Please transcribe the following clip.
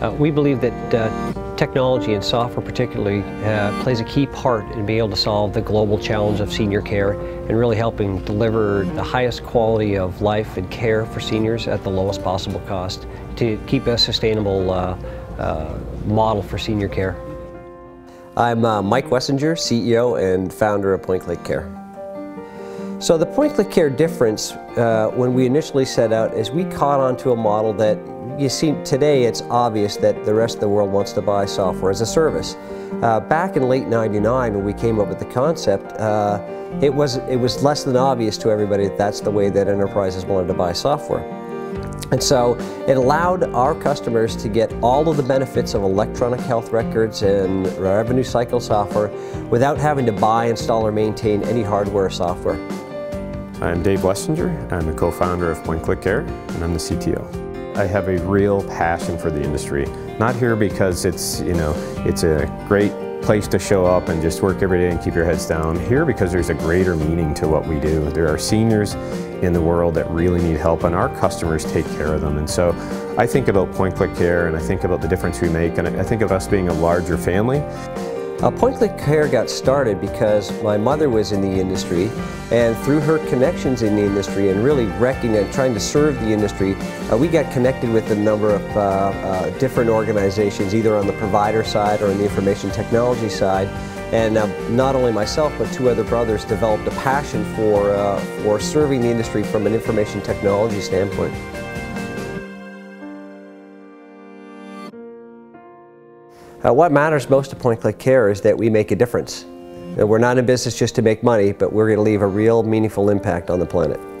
Uh, we believe that uh, technology and software particularly uh, plays a key part in being able to solve the global challenge of senior care and really helping deliver the highest quality of life and care for seniors at the lowest possible cost to keep a sustainable uh, uh, model for senior care. I'm uh, Mike Wessinger, CEO and founder of Point Click Care. So the Point Click Care difference when we initially set out is we caught onto a model that you see today it's obvious that the rest of the world wants to buy software as a service. Uh, back in late 99 when we came up with the concept, uh, it, was, it was less than obvious to everybody that that's the way that enterprises wanted to buy software. And so it allowed our customers to get all of the benefits of electronic health records and revenue cycle software without having to buy, install, or maintain any hardware or software. I'm Dave Wessinger. I'm the co-founder of Point Click Care, and I'm the CTO. I have a real passion for the industry. Not here because it's, you know, it's a great place to show up and just work every day and keep your heads down. Here because there's a greater meaning to what we do. There are seniors in the world that really need help and our customers take care of them. And so I think about point click care and I think about the difference we make and I think of us being a larger family. Uh, Point Click Care got started because my mother was in the industry and through her connections in the industry and really recognizing, trying to serve the industry, uh, we got connected with a number of uh, uh, different organizations either on the provider side or on the information technology side and uh, not only myself but two other brothers developed a passion for, uh, for serving the industry from an information technology standpoint. Uh, what matters most to Point Click Care is that we make a difference. we're not in business just to make money, but we're going to leave a real meaningful impact on the planet.